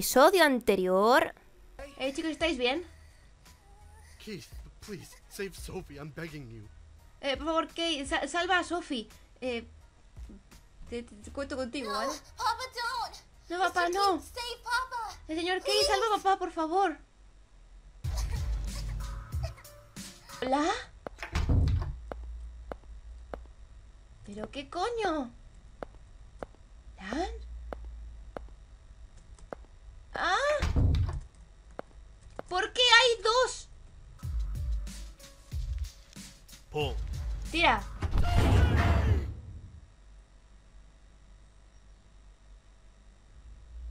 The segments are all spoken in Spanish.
episodio anterior... Eh, chicos, ¿estáis bien? Keith, please, save Sophie, I'm begging you. Eh, por favor, Kate, sa- salva a Sophie. Eh, te, te- te cuento contigo, ¿vale? Papa, don't! No, papá, no. Save Papa! El señor Kate, salva a papá, por favor. ¿Hola? ¿Pero qué coño? ¿Lan? ¿Ah? ¿Por qué hay dos? Pull. Tira.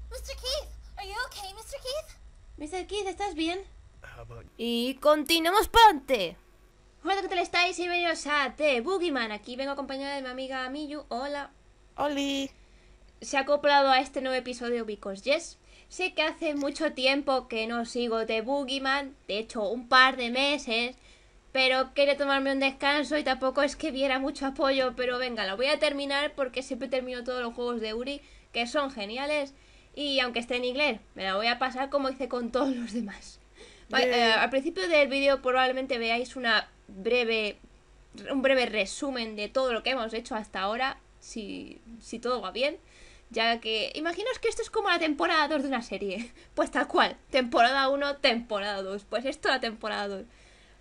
Mr. Keith, are you okay, Mr. Keith? Mr. Keith, ¿estás bien? Y continuamos pronto. Hola, ¿qué tal estáis? Y bienvenidos a The Boogeyman. Aquí vengo acompañada de mi amiga Miyu. Hola. Oli. Se ha acoplado a este nuevo episodio Because Yes. Sé que hace mucho tiempo que no sigo The Boogeyman. De hecho, un par de meses. Pero quería tomarme un descanso y tampoco es que viera mucho apoyo. Pero venga, lo voy a terminar porque siempre termino todos los juegos de Uri, que son geniales. Y aunque esté en inglés, me la voy a pasar como hice con todos los demás. Eh, al principio del vídeo probablemente veáis una breve un breve resumen de todo lo que hemos hecho hasta ahora, si, si todo va bien. Ya que imaginaos que esto es como la temporada 2 de una serie. Pues tal cual, temporada 1, temporada 2. Pues esto la temporada 2.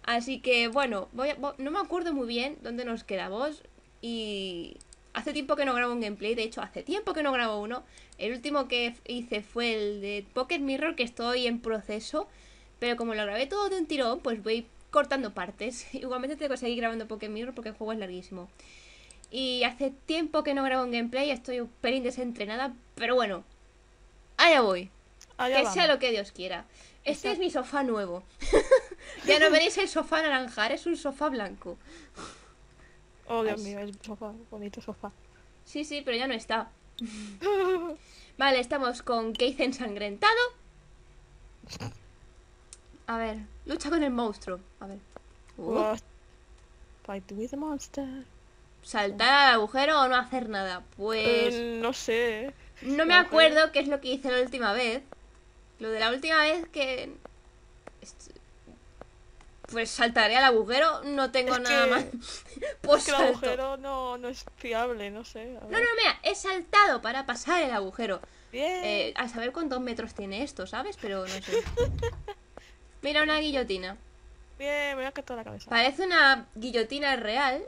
Así que bueno, voy a- no me acuerdo muy bien dónde nos quedamos. Y hace tiempo que no grabo un gameplay. De hecho, hace tiempo que no grabo uno. El último que hice fue el de Pocket Mirror, que estoy en proceso. Pero como lo grabé todo de un tirón, pues voy cortando partes. Igualmente tengo que seguir grabando Pokémon Mirror porque el juego es larguísimo. Y hace tiempo que no grabo un gameplay, estoy un pelín desentrenada, pero bueno, allá voy. Allá que vamos. sea lo que Dios quiera. Este es mi sofá nuevo. ya no veréis el sofá naranjar, es un sofá blanco. Oh, Dios mío, el sofá, bonito sofá. Sí, sí, pero ya no está. Vale, estamos con Keith ensangrentado. A ver, lucha con el monstruo. A ver. Uh? Fight with the monster. ¿Saltar al agujero o no hacer nada? Pues... Eh, no sé. No me acuerdo qué es lo que hice la última vez. Lo de la última vez que... Pues saltaré al agujero, no tengo Es nada que- más. Pues Es que el salto. agujero no, no es fiable, no sé. No, no, mira, he saltado para pasar el agujero. Bien. Eh, a saber cuántos metros tiene esto, ¿sabes? Pero no sé. Mira una guillotina. Bien, me voy a quitar la cabeza. Parece una guillotina real.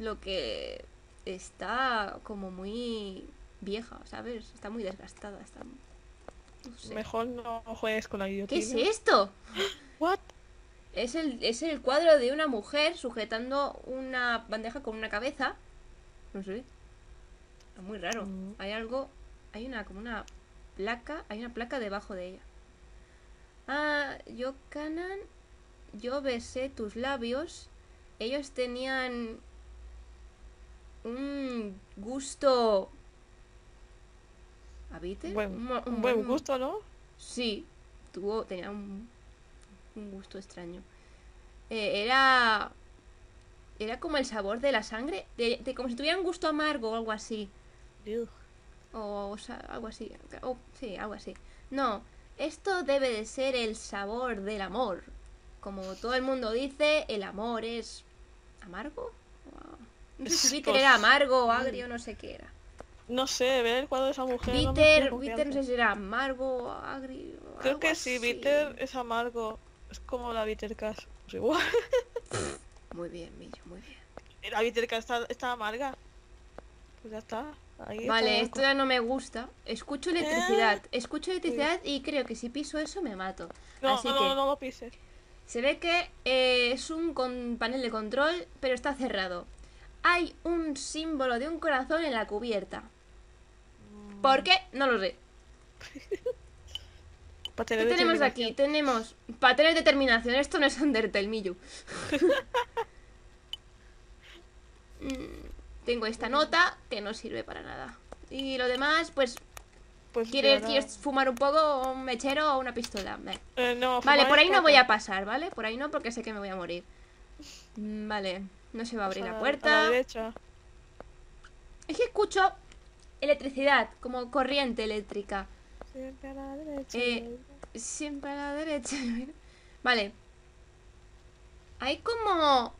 Lo que está como muy vieja, ¿sabes? Está muy desgastada. Está... No sé. Mejor no juegues con la ¿Qué guillotina. es esto? What? Es el, es el cuadro de una mujer sujetando una bandeja con una cabeza. No sé. Es muy raro. Mm. Hay algo. Hay una como una placa. Hay una placa debajo de ella. Ah, yo Canan. Yo besé tus labios. Ellos tenían un gusto. ¿Habite? Buen, Un un buen gusto, ¿no? Sí, tuvo, tenía un, un gusto extraño. Eh, era, era como el sabor de la sangre, de, de como si tuviera un gusto amargo o algo así, Ugh. o, o sea, algo así, o- sí, algo así. No, esto debe de ser el sabor del amor. Como todo el mundo dice, el amor es amargo. No sé si bitter era amargo o agrio, no sé qué era. No sé, ver el cuadro de esa mujer. no Bitter, bitter no sé si era amargo o agrio. Creo que sí, así. bitter es amargo. Es como la bitter cash. Pues igual. Muy bien, Millo, muy bien. La bitter cash está, está amarga. Pues ya está. Ahí Vale, esto ya no me gusta. Escucho electricidad. Escucho electricidad y creo que si piso eso me mato. No, Así no, que no, no lo pises. se ve que eh, es un con panel de control, pero está cerrado. Hay un símbolo de un corazón en la cubierta. ¿Por qué? No lo sé. ¿Qué tenemos aquí? Tenemos patrones de determinación. Esto no es Undertale, Millu. Mm, Tengo esta nota que no sirve para nada. Y lo demás, pues, Pues ¿quieres, ya ¿quieres fumar un poco, un mechero o una pistola? Eh, no, Vale, por ahí no voy a pasar, ¿vale? Por ahí no, porque sé que me voy a morir. Mm, Vale, no se va a abrir A la a la puerta. derecha. Es que escucho electricidad, como corriente eléctrica. Siempre a la derecha. Eh, Siempre a la derecha. Vale. Hay como.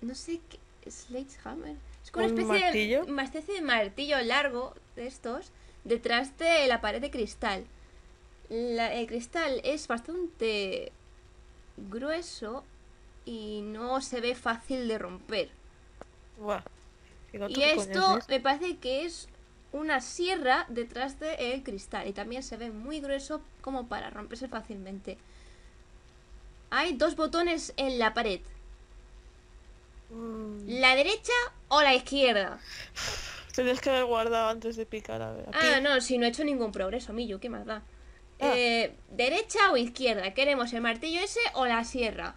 No sé qué. Sledgehammer. Es como una ¿Un especie martillo? de. Una especie de martillo largo de estos. Detrás de la pared de cristal. La- el cristal es bastante grueso y no se ve fácil de romper. Buah. ¿Y, esto es? me parece que es una sierra detrás del cristal. Y también se ve muy grueso como para romperse fácilmente. Hay dos botones en la pared. Mm, ¿La derecha o la izquierda? Tenías que haber guardado antes de picar. A ver, aquí. Ah, no, si no he hecho ningún progreso, Millo, ¿qué más da? Ah. Eh, ¿Derecha o izquierda? ¿Queremos el martillo ese o la sierra?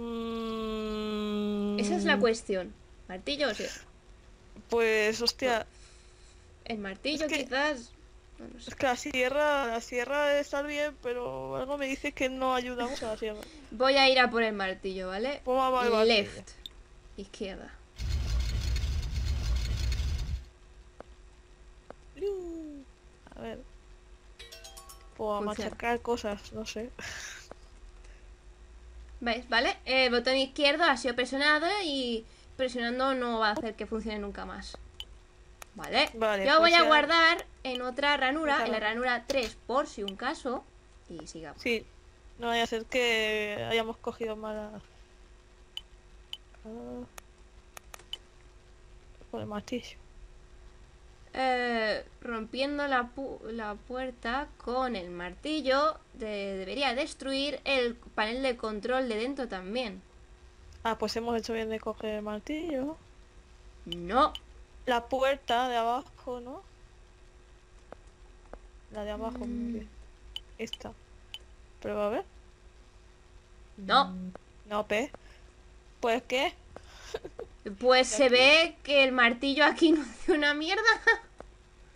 Mm, Esa es la cuestión. ¿Martillo o sierra? Pues, hostia. El martillo Es que- quizás... No sé. Es que la sierra, la sierra está bien, pero algo me dice que no ayuda mucho a la sierra. Voy a ir a por el martillo, ¿vale? Pues. Left. Izquierda. A ver. Pues a Funciona. machacar cosas, no sé. ¿Veis? ¿Vale? El botón izquierdo ha sido presionado y presionando no va a hacer que funcione nunca más. ¿Vale? Vale, Yo pues voy a guardar en otra ranura, en la ranura. ranura 3 por si un caso. Y sigamos. Sí. No vaya a ser que hayamos cogido mala. Ah. Con el. Eh, rompiendo la, pu- la puerta con el martillo de- debería destruir el panel de control de dentro también. Ah, pues hemos hecho bien de coger el martillo. No. La puerta de abajo, ¿no? La de abajo, Mm. Esta. Prueba a ver. No. No, pe. Pues qué. Pues se ve que el martillo aquí no hace una mierda.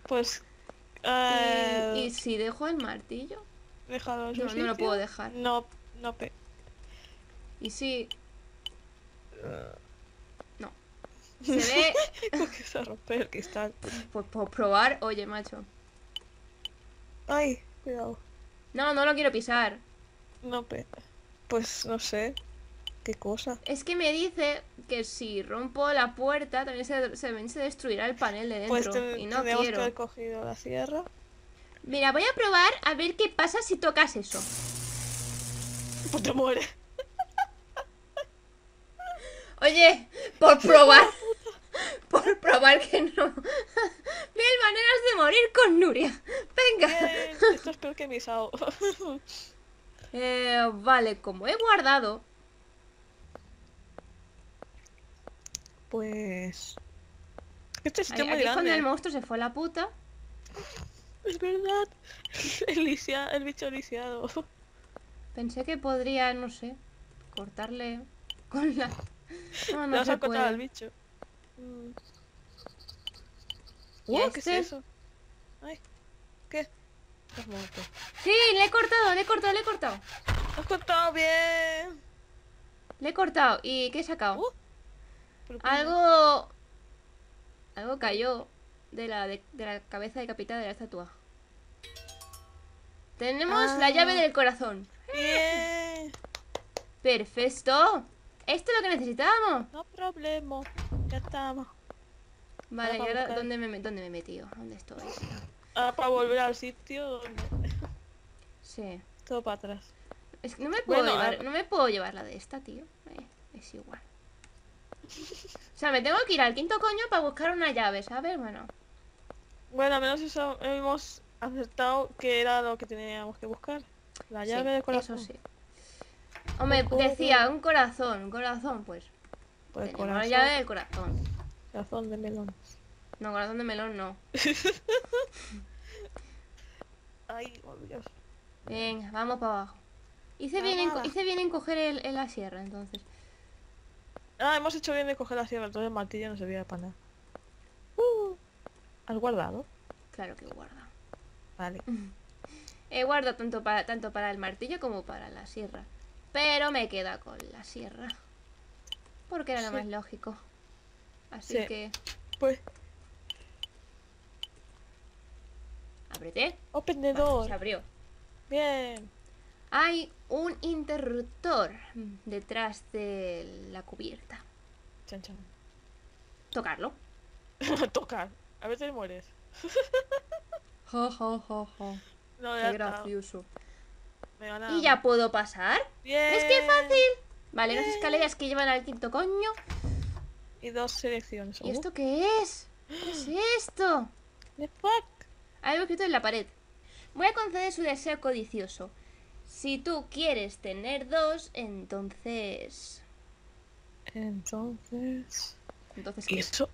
Pues. Y, eh, y si dejo el martillo. déjalo No, no lo puedo dejar. No, no, pe. Y si. No. Se ve. Porque se rompe el cristal. Pues por probar, oye, macho. Ay, cuidado. No, no lo quiero pisar. No, pe. Pues no sé. ¿Qué cosa? Es que me dice que si rompo la puerta también se, se, se destruirá el panel de dentro. Pues ten- y no que quiero. haber cogido la sierra. Mira, voy a probar a ver qué pasa si tocas eso. Pues te muere. Oye, por probar. por probar que no. Mil maneras de morir con Nuria. Venga. Bien, Esto es peor que mi sao. Eh, vale, como he guardado. Pues. Este sitio Aquí muy cuando grande. el monstruo se fue a la puta. Es verdad. El, el bicho lisiado. Pensé que podría, no sé, cortarle con la. No, no se cortar al puede. bicho. Mm. ¿Y ¿Qué este? es eso? Ay, ¿qué? Muerto. Sí, le he cortado, le he cortado, le he cortado. Has cortado bien. Le he cortado. ¿Y qué he sacado? Uh. Algo. Algo cayó de la, de, de la cabeza decapitada de la estatua. Tenemos la Ah. llave del corazón. Bien. Perfecto. Esto es lo que necesitábamos. No problema. Ya estamos. Vale, ¿y Ahora dónde me, dónde me he metido? ¿Dónde estoy? Ahora para volver al sitio donde... Sí. Todo para atrás. Es que no me puedo Bueno, llevar, ah. no me puedo llevar la de esta, tío. Eh, es igual. O sea, me tengo que ir al quinto coño para buscar una llave, ¿sabes? Bueno. Bueno, al menos eso hemos acertado que era lo que teníamos que buscar. La llave sí, del corazón. Eso sí. Hombre, El corazón. decía un corazón, un corazón, pues. Pues tenemos corazón, la llave del corazón. corazón de melón. No, corazón de melón no. Ay, oh Dios. Venga, vamos para abajo. Hice bien, en, hice bien en coger el, el- la sierra, entonces. Ah, hemos hecho bien de coger la sierra, entonces el martillo no servía para nada. Uh, ¿Has guardado? Claro que guarda. Vale. He guardado tanto para, tanto para el martillo como para la sierra. Pero me queda con la sierra. Porque era lo más lógico. Así Sí. que... Pues, Ábrete. Open the Vale, door. se abrió. Bien. Hay un interruptor detrás de la cubierta. Chan, chan. Tocarlo. Tocar. A si mueres. Ja, ja, ja. No, Qué gracioso. Me. ¿Y ya puedo pasar? Bien. ¿Es que fácil? Vale, las escaleras que llevan al quinto coño. Y dos selecciones. ¿Y esto qué es? ¿Qué es esto? the fuck? Hay algo escrito en la pared. Voy a conceder su deseo codicioso. Si tú quieres tener dos, entonces... Entonces. Entonces, ¿Y ¿qué? eso?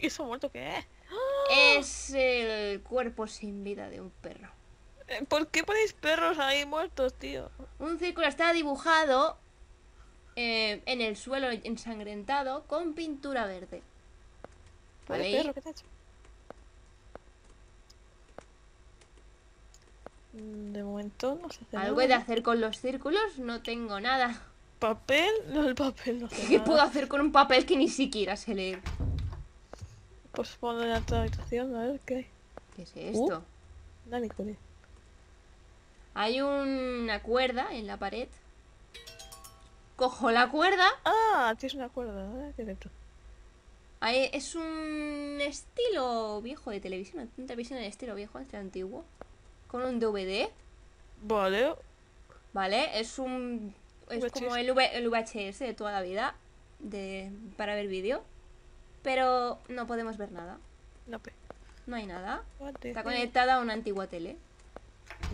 ¿Y eso muerto qué es? Es el cuerpo sin vida de un perro. Eh, ¿Por qué ponéis perros ahí muertos, tío? Un círculo está dibujado eh, en el suelo ensangrentado con pintura verde. Vale, perro, ¿qué te ha hecho? De momento no se hace algo nada. de hacer con los círculos, no tengo nada. ¿Papel? No, el papel no hace ¿Qué nada. puedo hacer con un papel que ni siquiera sé leer? Pues ponlo en la otra habitación, a ver qué hay. ¿Qué es esto? Dale, Core. Hay una cuerda en la pared. Cojo la cuerda. Ah, tienes una cuerda, ¿eh? Es un estilo viejo de televisión. Una televisión en estilo viejo, este antiguo. Con un DVD. Vale. ¿Vale? Es un. Es VHS. como el, V- el VHS de toda la vida. De, para ver vídeo. Pero no podemos ver nada. No, hay nada. Está conectada a una antigua tele.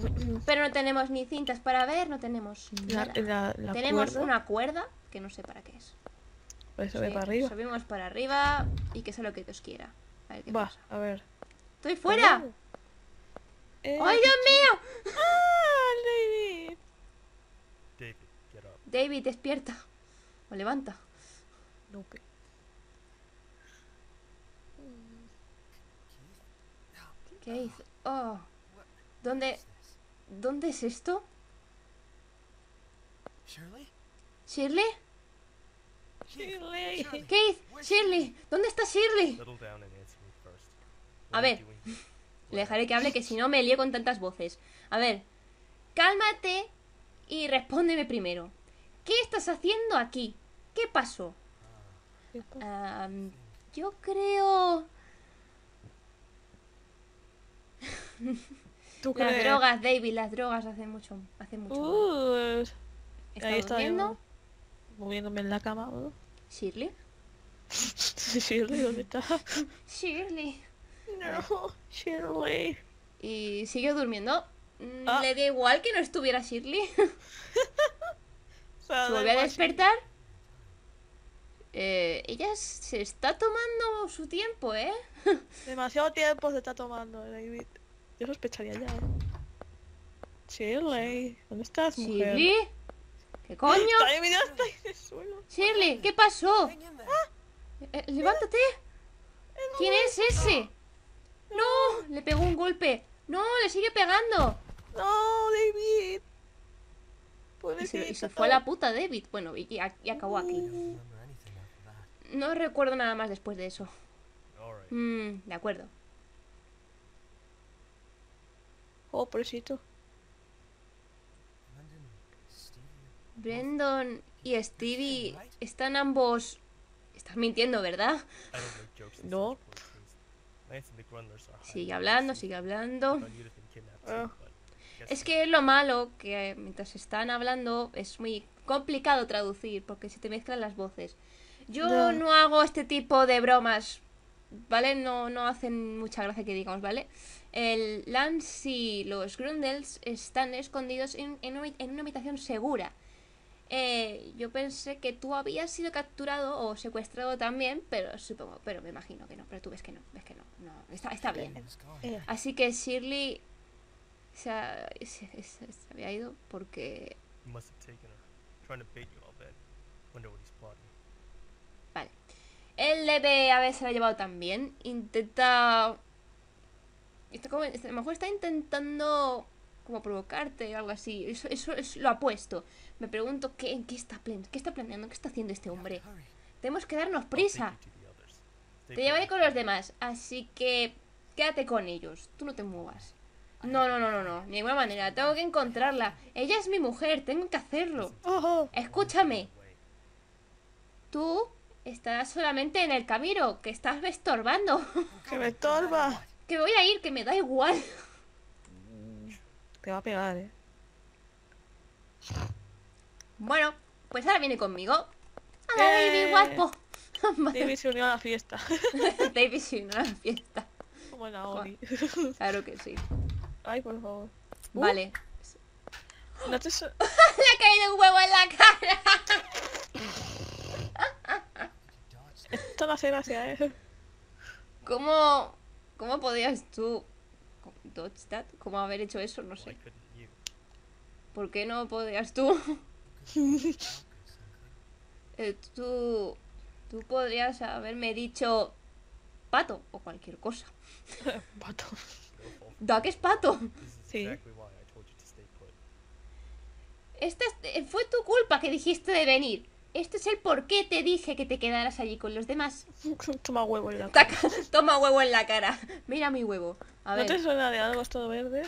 Pero no tenemos ni cintas para ver, no tenemos nada. la, la tenemos cuerda, una cuerda que no sé para qué es. pues Sí, para arriba. Subimos para arriba y que sea lo que Dios quiera. A ver qué Va, pasa. a ver. ¡Estoy fuera! Eh, ¡Ay, Dios mío! ¡Ah, David! David, get up. David, despierta. O levanta. No. ¿Qué hizo? Oh. ¿Dónde? ¿Dónde es esto? Shirley? ¿Shirley? Shirley. Keith, Shirley, ¿dónde está Shirley? A ver. Le dejaré que hable, que si no me lío con tantas voces. A ver, cálmate y respóndeme primero. ¿Qué estás haciendo aquí? ¿Qué pasó? Yo creo... ¿Tú Las crees? drogas, David, las drogas hacen mucho, hacen mucho. Uh, ¿Está ahí está durmiendo? yo, moviéndome en la cama. uh. Shirley. Shirley, ¿dónde está? Shirley. No, Shirley. Y siguió durmiendo. Mm, Ah. Le da igual que no estuviera Shirley. Se volvió a despertar. Eh, ella se está tomando su tiempo, ¿eh? Demasiado tiempo se está tomando, David. Yo sospecharía ya. ¿eh? Shirley, ¿dónde estás, mujer? ¿Shirley? ¿Qué coño? David ya está ahí en el suelo. Shirley, ¿qué pasó? Eh, levántate. ¿Quién es ese? No, le pegó un golpe. No, le sigue pegando. No, David. Y se, y Pobrecito. se fue a la puta David. Bueno, y, y a- y acabó aquí. That. No recuerdo nada más después de eso. Mm, de acuerdo. Oh, pobrecito. Brendan. Brandon y Stevie están ambos... Estás mintiendo, ¿verdad? No. Sigue hablando, sigue hablando. Guess Es que lo malo que mientras están hablando es muy complicado traducir porque se te mezclan las voces. Yo no hago este tipo de bromas, ¿vale? No, no hacen mucha gracia que digamos, ¿vale? El Lance y los Grundels están escondidos en, en una, en una habitación segura. Eh, yo pensé que tú habías sido capturado o secuestrado también, pero supongo, pero me imagino que no. Pero tú ves que no, ves que no, no está, está bien. Eh, Así que Shirley se, ha- se- se- se había ido porque... You must have taken her. Trying to bait you, I'll bet. Wonder what he's plotting. Vale. Él debe haberse la llevado también. Intenta... Está como, a lo mejor está intentando como provocarte o algo así. Eso, eso es lo apuesto. Me pregunto qué, en qué está, qué está planeando, qué está haciendo este hombre. Tenemos que darnos prisa. Te llevaré con los demás. Así que quédate con ellos. Tú no te muevas. No, no, no, no, no. De ninguna manera. Tengo que encontrarla. Ella es mi mujer. Tengo que hacerlo. Escúchame. Tú estás solamente en el camino, que estás estorbando. Que me estorba. que voy a ir, que me da igual. Te va a pegar, eh. Bueno, pues ahora viene conmigo. Hola, baby, Eh. guapo. David se unió a la fiesta. David sí, no a la fiesta. Como la Oli. Claro que sí. Ay, por favor. Uh. Vale. No te su- Le ha caído un huevo en la cara. Esto no hace gracia, eh. ¿Cómo, cómo podías tú dodge that? ¿Cómo haber hecho eso? No sé. ¿Por qué no podías tú? Eh, tú, tú podrías haberme dicho pato o cualquier cosa. Pato. Duck es pato. Sí. Esta es- eh, fue tu culpa que dijiste de venir. Este es el por qué te dije que te quedaras allí con los demás. Toma huevo en la Taca, Toma huevo en la cara. Mira mi huevo. A ¿No ver. te suena de algo esto verde?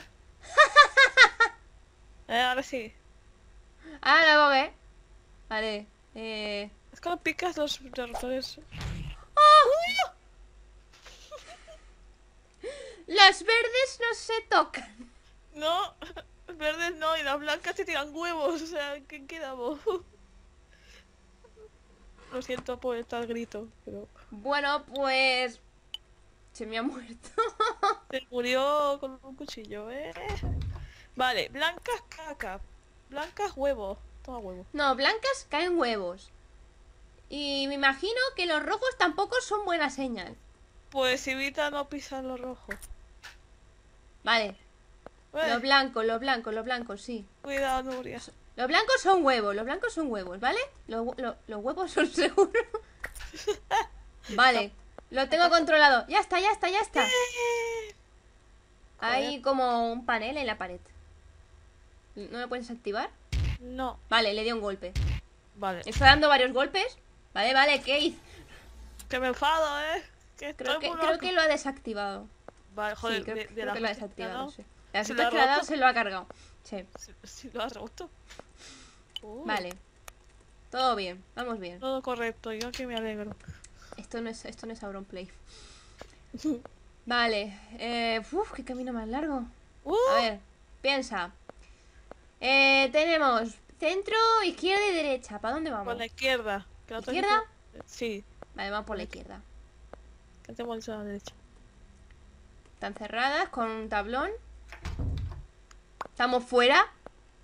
eh, ahora sí. Ah, luego ve. Vale. Eh... Es cuando picas los interruptores. Las verdes no se tocan. No, verdes no, y las blancas te tiran huevos. O sea, ¿qué quedamos? Lo siento por el tal grito, pero Bueno, pues... Se me ha muerto. se murió con un cuchillo, ¿eh? Vale, blancas caca, blancas huevo. Toma huevo. No, blancas caen huevos. Y me imagino que los rojos tampoco son buena señal. Pues evita no pisar lo rojo. Vale. Los blancos, los blancos, los blancos, sí. cuidado, Nuria. Los blancos son huevos, los blancos son huevos, ¿vale? Los, los huevos son seguros. Vale, lo tengo controlado. Ya está, ya está, ya está. Hay como un panel en la pared. ¿No lo puedes activar? No, Vale, le di un golpe. vale. Está dando varios golpes. Vale, vale, Keith. Que me enfado, ¿eh? Que Creo que, creo que lo ha desactivado. Vale, joder, sí, creo, de, de creo la que lo ha desactivado, ¿no? sí. Las ¿Se hostias lo ha que le ha dado se lo ha cargado. Sí. Si, si lo has roto. Uh, Vale. Todo bien, vamos bien. Todo correcto, yo que me alegro. Esto no es, esto no es Auronplay. Vale. Eh, uf, qué camino más largo. Uh, A ver, piensa. Eh, tenemos centro, izquierda y derecha. ¿Para dónde vamos? por la izquierda. la ¿Izquierda? Sí, Vale, vamos por la izquierda. que tenemos a la derecha. Están cerradas con un tablón. ¿Estamos fuera?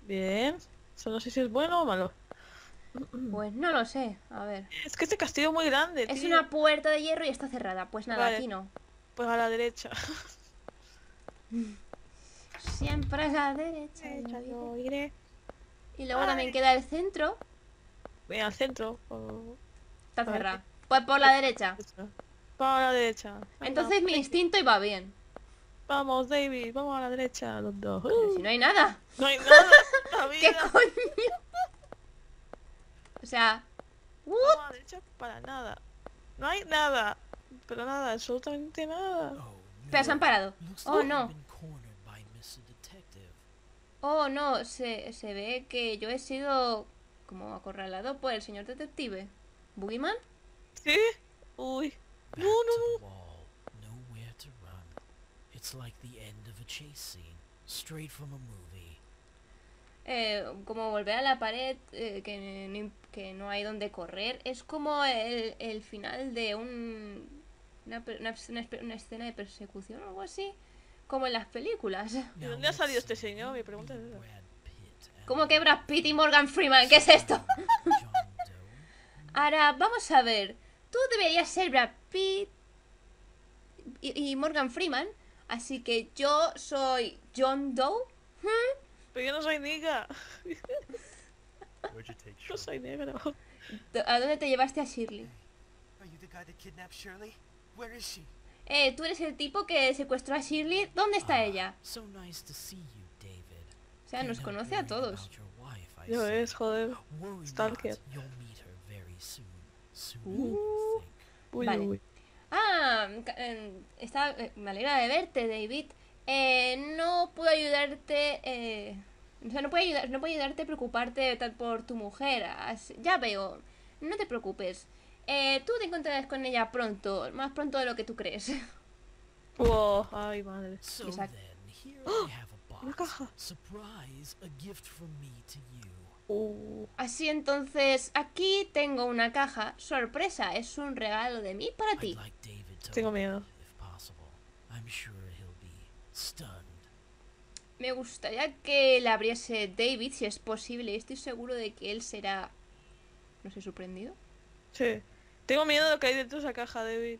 Bien. Eso no sé si es bueno o malo. Pues no lo sé. A ver. Es que este castillo es muy grande, Es tío. una puerta de hierro y está cerrada. Pues nada, Vale. aquí no. Pues a la derecha. Siempre a la derecha. Derecha, yo yo iré. Y luego también queda el centro. Ven al centro. por- Está Vale. cerrada. Pues por la derecha. Para la derecha. Venga, Entonces mi instinto iba bien. Vamos, David, vamos a la derecha, los dos. Pero si no hay nada. no hay nada la ¿Qué coño? O sea. Vamos a la derecha para nada. No hay nada. Pero nada, absolutamente nada. Pero se han parado. Oh no. Oh no. Se, se ve que yo he sido como acorralado por el señor detective. ¿Boogeyman? ¿Sí? Uy. No, no, to no. the wall, nowhere to run. It's like the end of a chase scene, straight from a movie. Eh, como volver a la pared, eh, que, no, que no hay donde correr. Es como el, el final de un, una, per- una, una una escena de persecución o algo así. Como en las películas. ¿De dónde ha salido este señor? Mi pregunta es esa. And ¿Cómo que Brad Pitt y Morgan Freeman? ¿Qué es esto? John Doe. Ahora, vamos a ver. Tú deberías ser Brad Pitt y, y Morgan Freeman. Así que yo soy John Doe. Pero yo no soy take No soy negro. ¿A dónde te llevaste a Shirley? Are you the guy that kidnapped Shirley? Where is she? Eh, tú eres el tipo que secuestró a Shirley. ¿Dónde está Ah, ella? So nice to see you, David. O sea, nos conoce a todos. see. es, joder. Stalker. Uh. Uy, Vale. uy. Ah, em, está, eh, me alegra de verte, David. Eh, no puedo ayudarte. Eh, o sea, no puedo, ayudar, no puedo ayudarte a preocuparte por tu mujer. Ya veo. No te preocupes. Eh, tú te encontrarás con ella pronto. Más pronto de lo que tú crees. Wow, ay madre. So Exact- then, here I have a Una caja. Surprise, a gift from me to you. Uh, Así entonces, aquí tengo una caja. Sorpresa, es un regalo de mí para ti. Tengo miedo. Me gustaría que la abriese David, si es posible. Estoy seguro de que él será. No sé, sorprendido. sí. Tengo miedo de lo que hay dentro de esa caja, David.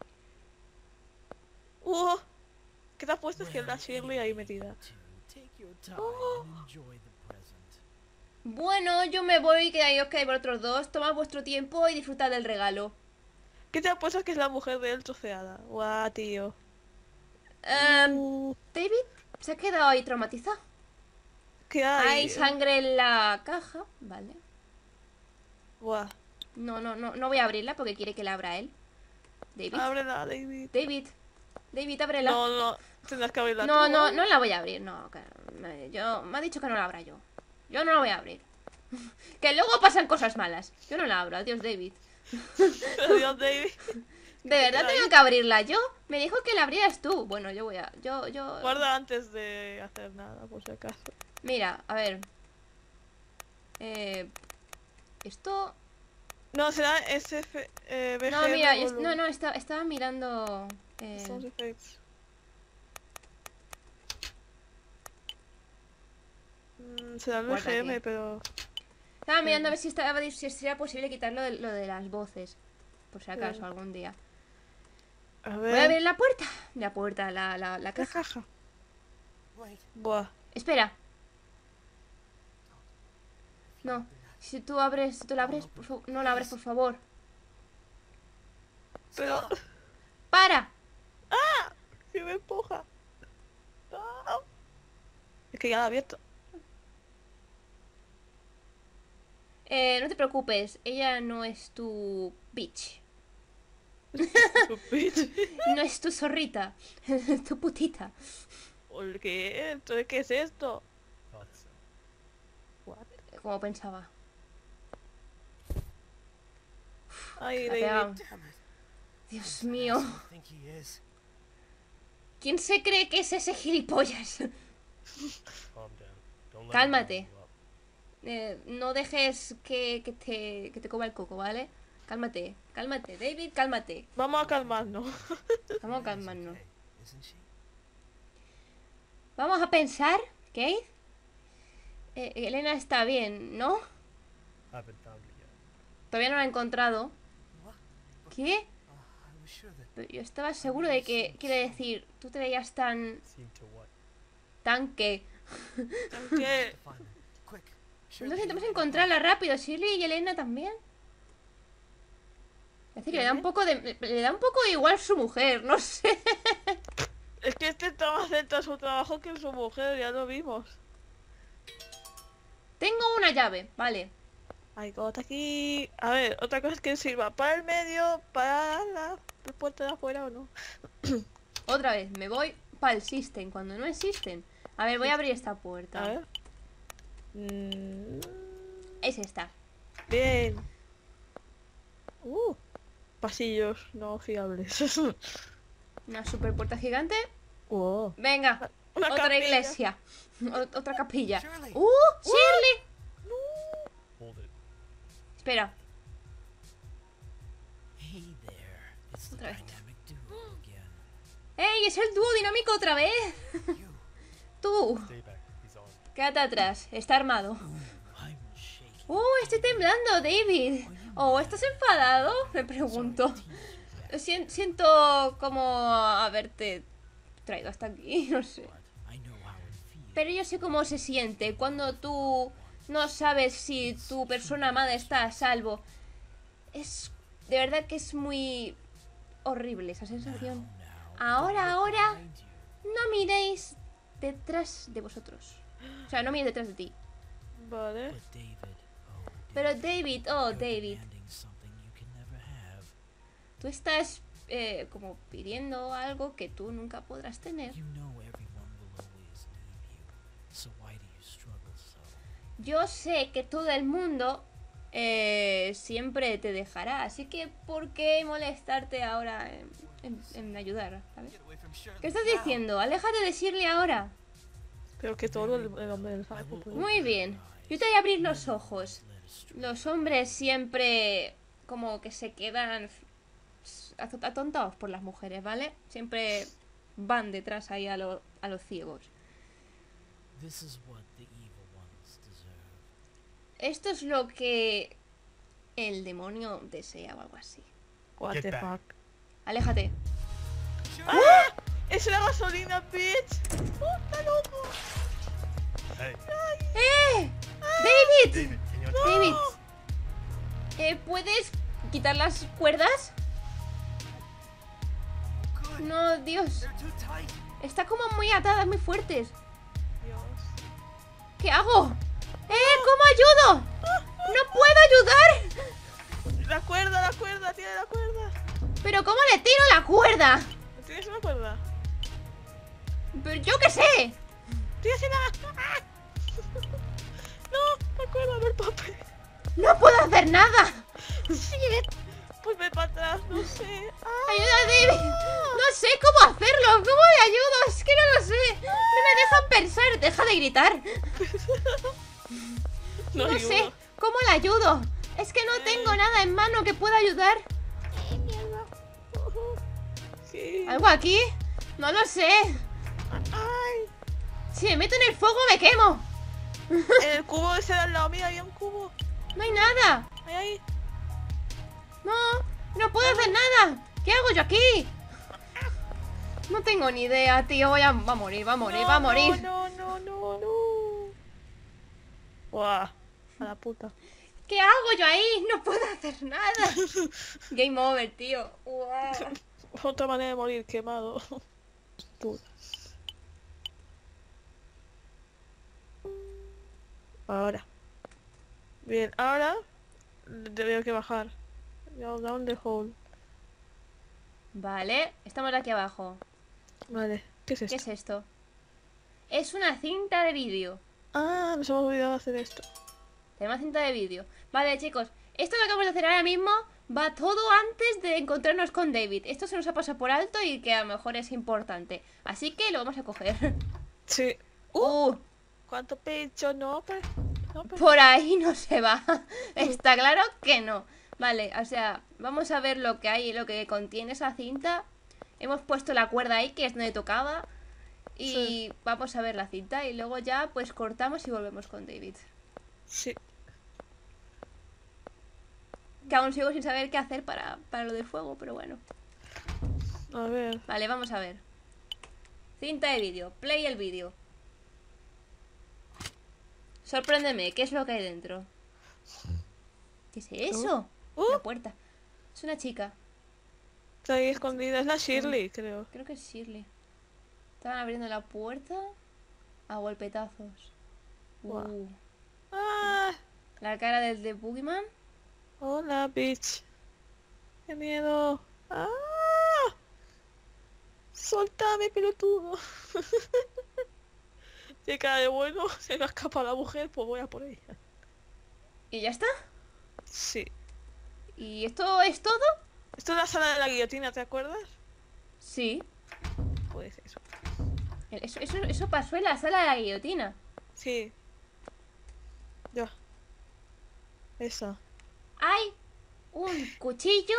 Uh, ¿qué te has puesto? Es que la Shirley ahí metida. to take your time Oh. and enjoy the present. Bueno, yo me voy, que ahí os quedáis vosotros dos. Tomad vuestro tiempo y disfrutad del regalo. ¿Qué te has puesto que es la mujer de él troceada? Guau, tío. Em, Uh, David se ha quedado ahí traumatizado. ¿Qué hay? Hay sangre en la caja, vale. Guau. No, no, no, no voy a abrirla porque quiere que la abra él. David, Ábrela, David. David, David, ábrela. No, no, tendrás que abrirla No, tú. no, no la voy a abrir, no. que- me- yo, me ha dicho que no la abra yo. Yo no la voy a abrir. que luego pasan cosas malas. Yo no la abro, adiós David. Adiós, David. De verdad tengo que abrirla yo. Me dijo que la abrieras tú. Bueno, yo voy a. Yo, yo. Guarda antes de hacer nada, por si acaso. Mira, a ver. Eh, esto. No, será SF... Eh, No, mira, es- volumen. no, no, estaba mirando. eh, Sound effects. Mm, será el BGM, aquí. pero... estaba mirando a ver si, estaba, si sería posible quitarlo de, lo de las voces. Por si acaso, algún día. A Voy a ver... abrir la puerta. La puerta, la, la, la La caja. caja. Wait, Buah. Espera. No. Si tú abres, si tú la abres, por fa- no la abres, por favor. Pero... ¡Para! que me empuja. No. Es que ya la he abierto. Eh, no te preocupes, ella no es tu bitch. Tu bitch. No es tu zorrita. Es tu putita. ¿Por qué? Entonces, ¿qué es esto? What? Como pensaba. Ay, David. Dios mío. ¿Quién se cree que es ese gilipollas? Cálmate. Eh, no dejes que, que te, que te coma el coco, ¿vale? Cálmate, cálmate, David, cálmate. Vamos a calmarnos. Vamos a calmarnos. Vamos a pensar, ¿Keith? Eh, Elena está bien, ¿no? Todavía no la he encontrado. ¿Qué? Yo estaba seguro de que, quiere decir, tú te veías tan... tanque. Quick. Entonces intentamos encontrarla rápido, Shirley y Elena también. Es decir, le da un poco de... le da un poco igual su mujer, no sé. Es que este está más centrado en su trabajo que su mujer, ya lo vimos. Tengo una llave, vale. Hay gota aquí. A ver, otra cosa es que sirva para el medio, para la, la puerta de afuera o no. Otra vez, me voy para el system, cuando no existen. A ver, voy a abrir esta puerta. A ver. Mm, Es esta. bien. Uh, pasillos no fiables. Una super puerta gigante. wow. Venga, Una otra capilla. iglesia. O- otra capilla. Shirley. ¡Uh! ¡Shirley! Espera. Otra vez. ¡Ey! ¡Es el dúo dinámico otra vez! Tú, quédate atrás. Está armado. ¡Uh! Estoy temblando, David. ¿Oh, estás enfadado? Me pregunto. Sien- siento como haberte traído hasta aquí, no sé. Pero yo sé cómo se siente cuando tú no sabes si tu persona amada está a salvo. Es de verdad que es muy horrible esa sensación. Ahora, ahora, no miréis detrás de vosotros. O sea, no mires detrás de ti. Vale. Pero David, oh David, tú estás eh, como pidiendo algo que tú nunca podrás tener. Yo sé que todo el mundo eh, siempre te dejará, así que ¿por qué molestarte ahora en, en- en ayudar? ¿sabes? ¿Qué estás diciendo? Aléjate de Shirley ahora. Pero que todo el, el hombre del saco puede. Muy bien. Yo te voy a abrir los ojos. Los hombres siempre como que se quedan ato- atontados por las mujeres, ¿vale? Siempre van detrás ahí a, lo- a los ciegos. This is what the evil ones deserve. Esto es lo que el demonio desea o algo así. What Get the back. fuck. Aléjate. ¡Ah! ¡Es la gasolina, bitch! ¡Puta loco! Hey, ¡Eh! ¡David! David. Eh, ¿Puedes quitar las cuerdas? No, Dios. Está como muy atadas, muy fuertes. Dios. ¿Qué hago? ¡Eh! ¿Cómo ayudo? ¡No puedo ayudar! La cuerda, la cuerda, tiene la cuerda. ¿Pero cómo le tiro la cuerda? ¿No ¿Tienes una cuerda? Pero yo qué sé. ¡Tienes una! ¡Ah! No, la cuerda del papel. No puedo hacer nada. Pues ve para atrás, no sé. ¡Ah! Ayuda, David. No sé cómo hacerlo. ¿Cómo le ayudo? Es que no lo sé. No me dejan pensar. Deja de gritar. No, No sé cómo le ayudo. Es que no tengo nada en mano que pueda ayudar. ¿Algo aquí? No lo sé. ¡Ay! Si me meto en el fuego me quemo. En el cubo ese de al lado mío había un cubo. No hay nada. Ahí, ahí. No, no puedo hacer nada. ¿Qué hago yo aquí? No tengo ni idea, tío. Voy a... Va a morir, va a morir, No, va a morir. No, no, no, no, no. Buah, a la puta. ¿Qué hago yo ahí? No puedo hacer nada. Game over, tío. Otra manera de morir quemado. Puta. Ahora. Bien, ahora tengo que bajar. Down the hole. Vale, estamos aquí abajo. Vale, ¿qué es ¿Qué esto? es esto? Es una cinta de vídeo. Ah, nos hemos olvidado de hacer esto. Tenemos cinta de vídeo. Vale, chicos, esto que acabamos de hacer ahora mismo va todo antes de encontrarnos con David. Esto se nos ha pasado por alto y que a lo mejor es importante. Así que lo vamos a coger. Sí. Uh, ¿Cuánto pecho? No, pero... No, pero... por ahí no se va. Está claro que no. Vale, o sea, vamos a ver lo que hay, lo que contiene esa cinta. Hemos puesto la cuerda ahí, que es donde tocaba. Y Sí. vamos a ver la cinta y luego ya pues cortamos y volvemos con David. Sí. Que aún sigo sin saber qué hacer para, para lo del fuego, pero bueno. A ver. Vale, vamos a ver. Cinta de vídeo. Play el vídeo. Sorpréndeme, ¿qué es lo que hay dentro? ¿Qué es eso? Uh. La puerta. Es una chica. Está ahí escondida. Es la Shirley, creo. Creo que es Shirley. Estaban abriendo la puerta a golpetazos. Guau. Uh, ¡Ah! la cara del de Boogeyman. Hola, bitch. ¡Qué miedo! ¡Ah! ¡Soltame, pelotudo! Tiene cara de bueno, se me ha escapado la mujer, pues voy a por ella. Y ya está. Sí. ¿Y esto es todo? Esto es la sala de la guillotina, ¿te acuerdas? Sí. Pues eso. Eso, eso, eso pasó en la sala de la guillotina. Sí. Ya. Esa. Hay un cuchillo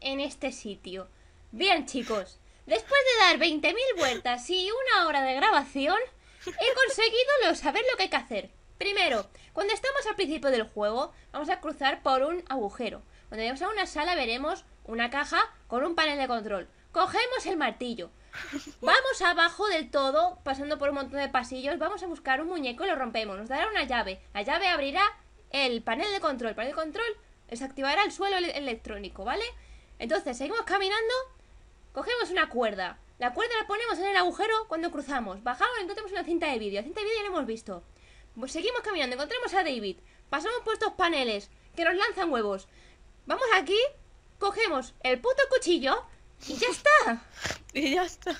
en este sitio. Bien, chicos, después de dar 20.000 vueltas y una hora de grabación, he conseguido lo- saber lo que hay que hacer. Primero, cuando estamos al principio del juego, vamos a cruzar por un agujero. Cuando lleguemos a una sala veremos una caja con un panel de control. Cogemos el martillo. Vamos abajo del todo, pasando por un montón de pasillos, vamos a buscar un muñeco y lo rompemos. Nos dará una llave. La llave abrirá el panel de control. El panel de control desactivará el suelo ele- electrónico, ¿vale? Entonces, seguimos caminando, cogemos una cuerda. La cuerda la ponemos en el agujero cuando cruzamos. Bajamos y encontramos una cinta de vídeo. La cinta de vídeo ya la hemos visto. Pues seguimos caminando, encontramos a David. Pasamos por estos paneles que nos lanzan huevos. Vamos aquí, cogemos el puto cuchillo, Y ya está. Y ya está.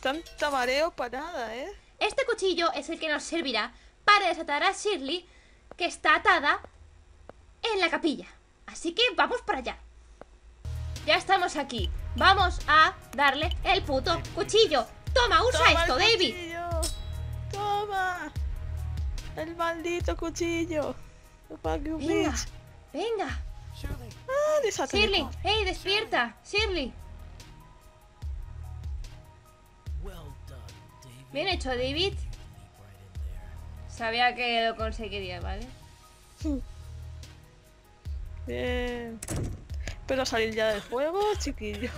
Tanta mareo para nada, ¿eh? Este cuchillo es el que nos servirá para desatar a Shirley, que está atada en la capilla. Así que vamos para allá. Ya estamos aquí. Vamos a darle el puto cuchillo. Toma, usa ¡Toma esto, David. ¡Toma! El maldito cuchillo. Venga, venga. Shirley, Ah. Shirley, hey, despierta. Shirley. Bien hecho, David. Sabía que lo conseguiría, ¿vale? Bien. Pero salir ya del juego, chiquillo.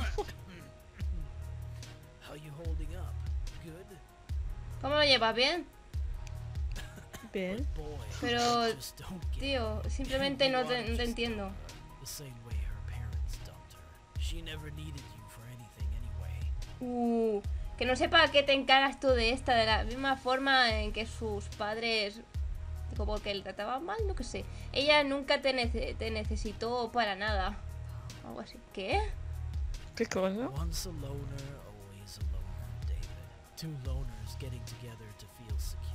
¿Cómo lo llevas? ¿Bien? Bien. Pero, tío, simplemente no te, no te entiendo. Uh, que no sepa que te encargas tú de esta, de la misma forma en que sus padres, como que le trataban mal, no que sé. Ella nunca te, nece- te necesitó para nada. Algo así. ¿Qué? ¿Qué cosa? Once a loner, always a loner, David. Two loners getting together to feel secure.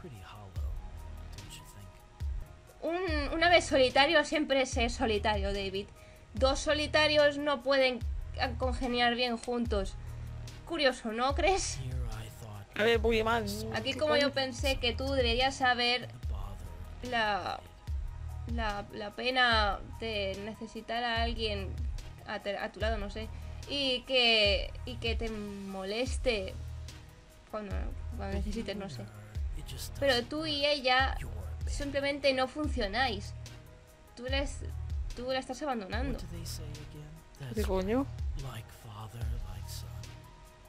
Pretty hollow, don't you think? Un, una vez solitario siempre es solitario, David. Dos solitarios no pueden congeniar bien juntos. Curioso, ¿no crees? Here I thought A ver, muy mal. Aquí ¿Qué como yo pensé que tú deberías bother. La, la, la pena de necesitar a alguien a, te- a tu lado, no sé, y que, y que te moleste cuando, cuando necesites, no sé. Pero tú y ella simplemente no funcionáis. Tú les, tú la estás abandonando. ¿Qué coño?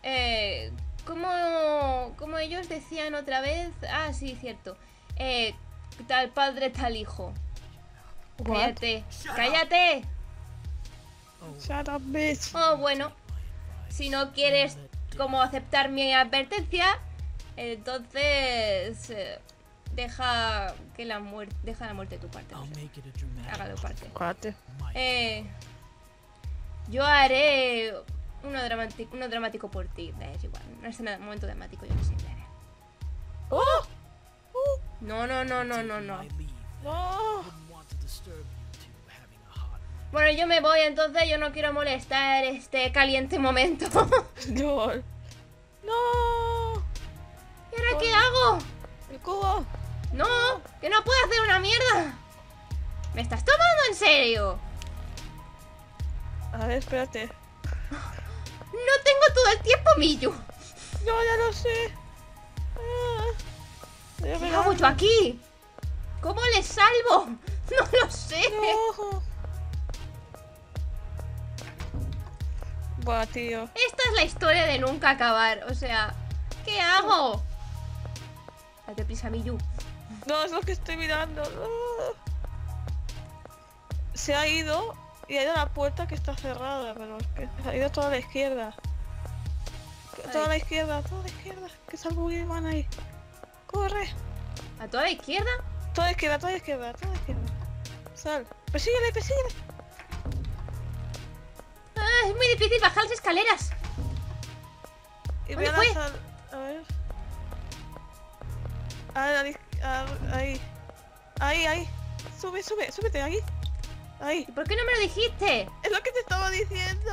Eh, como, como ellos decían otra vez, ah, sí, cierto. Eh, tal padre, tal hijo. What? Cállate, cállate. Shut up, bitch. Oh, bueno, si no quieres como aceptar mi advertencia, entonces eh, deja que la muerte, deja la muerte de tu parte. no sé. Hágalo parte. Eh, yo haré uno dramático, uno dramático por ti, da es igual. No es un momento dramático, yo que sé. haré. ¡Oh! No, no, no, no, no, no. ¡No! Bueno, yo me voy, entonces yo no quiero molestar este caliente momento. ¡Lol! ¡No! ¿Y ahora qué hago? ¡El cubo! No, que no puedo hacer una mierda. ¿Me estás tomando en serio? A ver, espérate. No tengo todo el tiempo, Miyu. No, ya lo sé. Ah, ¿Qué me hago yo aquí? ¿Cómo le salvo? No lo sé. No. Buah, tío. Esta es la historia de nunca acabar. O sea, ¿qué hago? Date prisa, Miyu. No, es lo que estoy mirando. No. Se ha ido y ha ido a la puerta que está cerrada, pero es que se ha ido toda a la izquierda. Toda la izquierda, toda la izquierda. Que salga Boogeyman ahí. Corre. ¿A toda la izquierda? Toda izquierda, toda la izquierda, toda la izquierda. Sal. Persíguele, persíguele. Ah, es muy difícil bajar las escaleras. Y ¿Dónde ve a la fue? sal. A ver. A ver, a la iz- a- ahí. Ahí, ahí. Sube, sube, súbete, ahí. Ahí. ¿Y por qué no me lo dijiste? Es lo que te estaba diciendo.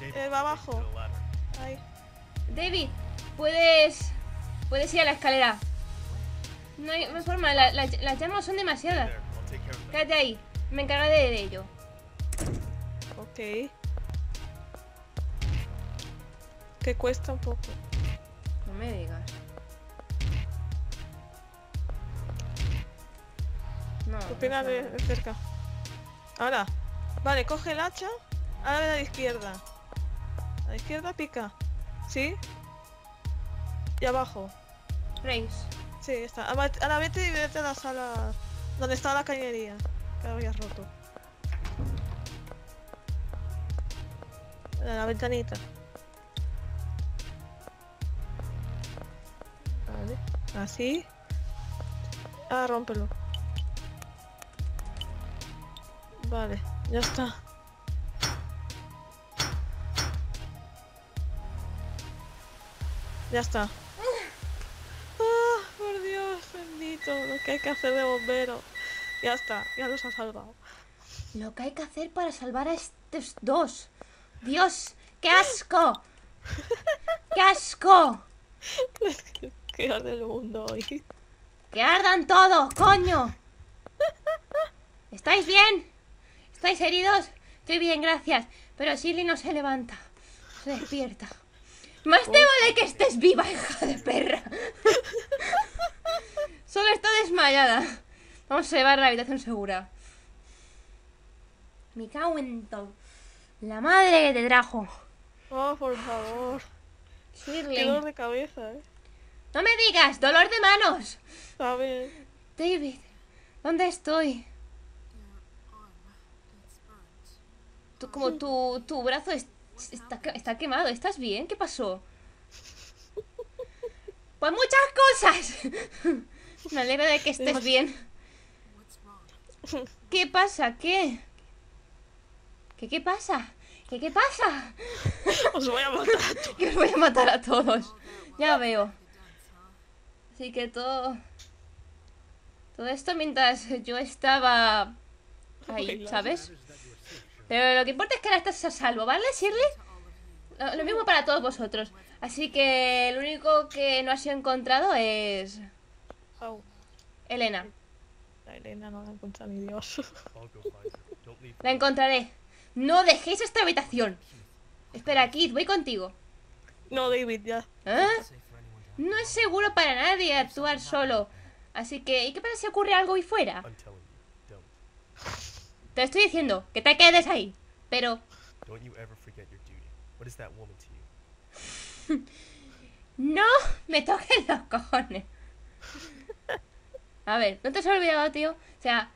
David, Eh, va abajo. Ahí. David, puedes. Puedes ir a la escalera. No hay no hay forma, la- la- las llamas son demasiadas. Quédate ahí, me encargaré de ello. Ok. Que cuesta un poco. No me digas. No. ¿Qué no de, cerca? Ahora. Vale, coge el hacha. Ahora ve a la izquierda. A la izquierda pica. ¿Sí? Y abajo. Reis. Sí, está. A la, a la a la sala donde estaba la cañería. Que habías roto. La, ventanita. Vale. Así. Ah, rómpelo. Vale, ya está. Ya está. Lo que hay que hacer de bombero. Ya está, ya los ha salvado. Lo que hay que hacer para salvar a estos dos. Dios, qué asco. ¡Qué asco! que, que arde el mundo hoy. ¡Que ardan todos, coño! ¿Estáis bien? ¿Estáis heridos? Estoy bien, gracias. Pero Shirley no se levanta. Se despierta. Más te vale que estés viva, hija de perra. Solo está desmayada. Vamos a llevar a la habitación segura. Me cago en todo. La madre que te trajo. Oh, por favor. Qué dolor Shirley. de cabeza, eh. No me digas, dolor de manos. A ver. David, ¿dónde estoy? Tú, como tu, tu brazo es- está, está quemado. ¿Estás bien? ¿Qué pasó? Pues muchas cosas. Me alegro de que estés bien. ¿Qué pasa? ¿Qué? ¿Qué qué pasa? ¿Qué qué pasa? Os voy a matar a todos. Que os voy a matar a todos. Ya veo. Así que todo. Todo esto mientras yo estaba. Ahí. ¿sabes? Pero lo que importa es que ahora estás a salvo, ¿vale, Shirley? Lo, lo mismo para todos vosotros. Así que lo único que no has encontrado es. Au. Elena. La Elena no la encuentra ni Dios. La encontraré. No dejéis esta habitación. Espera, Kid, voy contigo. No, David, ya. ¿Eh? No es seguro para nadie actuar solo. Así que, ¿y qué pasa si ocurre algo ahí fuera? Te estoy diciendo, que te quedes ahí. Pero, Don't you ever forget your duty. What is that woman to you? no me toques los cojones. A ver, ¿no te has olvidado, tío? O sea,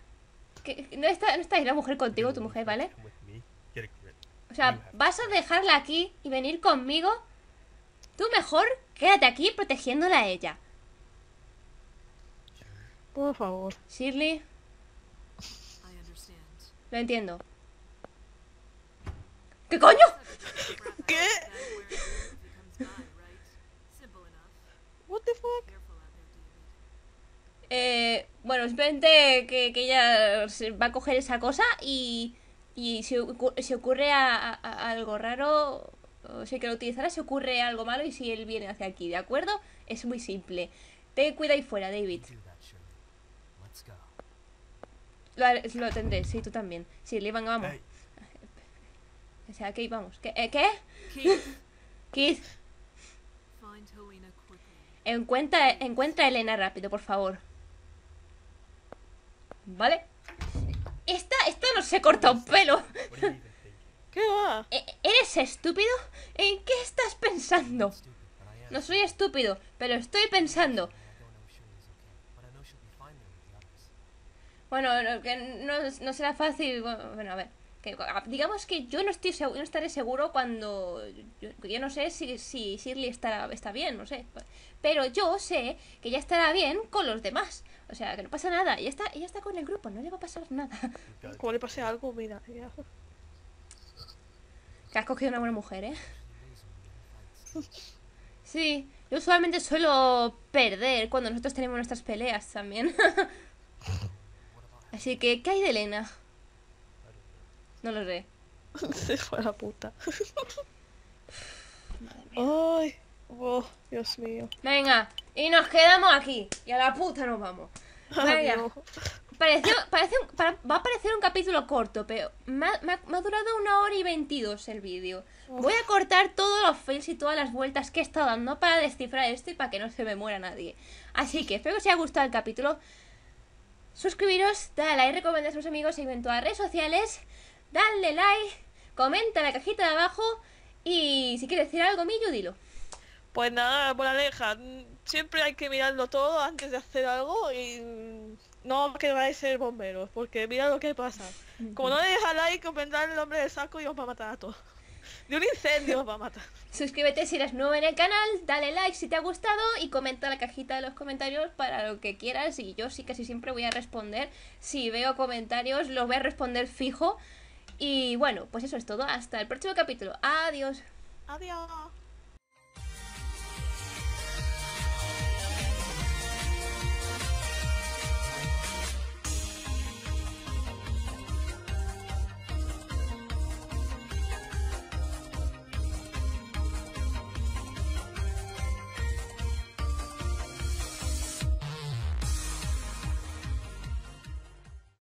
que, que no, está, no está ahí la mujer contigo, tu mujer, ¿vale? O sea, ¿vas a dejarla aquí y venir conmigo? Tú mejor quédate aquí protegiéndola a ella. Por favor. Shirley, I understand. lo entiendo. ¿Qué coño? ¿Qué? What the fuck? Eh, bueno, simplemente que, que ella se va a coger esa cosa y, y si, si ocurre a- a- a algo raro, o sea, que lo utilizará si ocurre algo malo y si él viene hacia aquí, ¿de acuerdo? Es muy simple. Ten cuidado ahí fuera, David. Lo, lo tendré, sí, tú también. Sí, le venga, vamos. Hey, O sea, aquí vamos. ¿Qué? eh, ¿Qué? Keith, encuentra, encuentra a Elena rápido, por favor. ¿Vale? Esta, esta no se corta un pelo. ¿Qué va? ¿E- ¿Eres estúpido? ¿En qué estás pensando? No soy estúpido, pero estoy pensando. Bueno, no, que no, no será fácil. Bueno, a ver. Que, digamos que yo no estoy segu- no estaré seguro cuando. Yo, yo no sé si, si Shirley estará, está bien, no sé. Pero yo sé que ya estará bien con los demás. O sea, que no pasa nada. Ella está, ella está con el grupo, no le va a pasar nada. Como le pase algo, mira. Ya. Que has cogido una buena mujer, ¿eh? Sí, yo usualmente suelo perder cuando nosotros tenemos nuestras peleas también. Así que, ¿qué hay de Elena? No lo sé. Se fue a la puta. Ay. Oh, Dios mío. Venga, y nos quedamos aquí. Y a la puta nos vamos. Pareció, parece un- para- va a parecer un capítulo corto, pero me ha, me ha- me ha durado una hora y veintidós el vídeo. Voy a cortar todos los fails y todas las vueltas que he estado dando para descifrar esto y para que no se me muera nadie. Así que espero que os haya gustado el capítulo. Suscribiros, dale like, recomendad a sus amigos en todas las redes sociales. Dale like, comenta en la cajita de abajo. Y si quieres decir algo, Millo, dilo. Pues nada, moraleja. mm, Siempre hay que mirarlo todo antes de hacer algo y no queráis ser bomberos, porque mira lo que pasa. Como no deja like, os vendrá el nombre del saco y os va a matar a todos. De un incendio os va a matar. Suscríbete si eres nuevo en el canal, dale like si te ha gustado y comenta en la cajita de los comentarios para lo que quieras y yo sí casi siempre voy a responder. Si veo comentarios los voy a responder fijo. Y bueno, pues eso es todo. Hasta el próximo capítulo. Adiós. Adiós.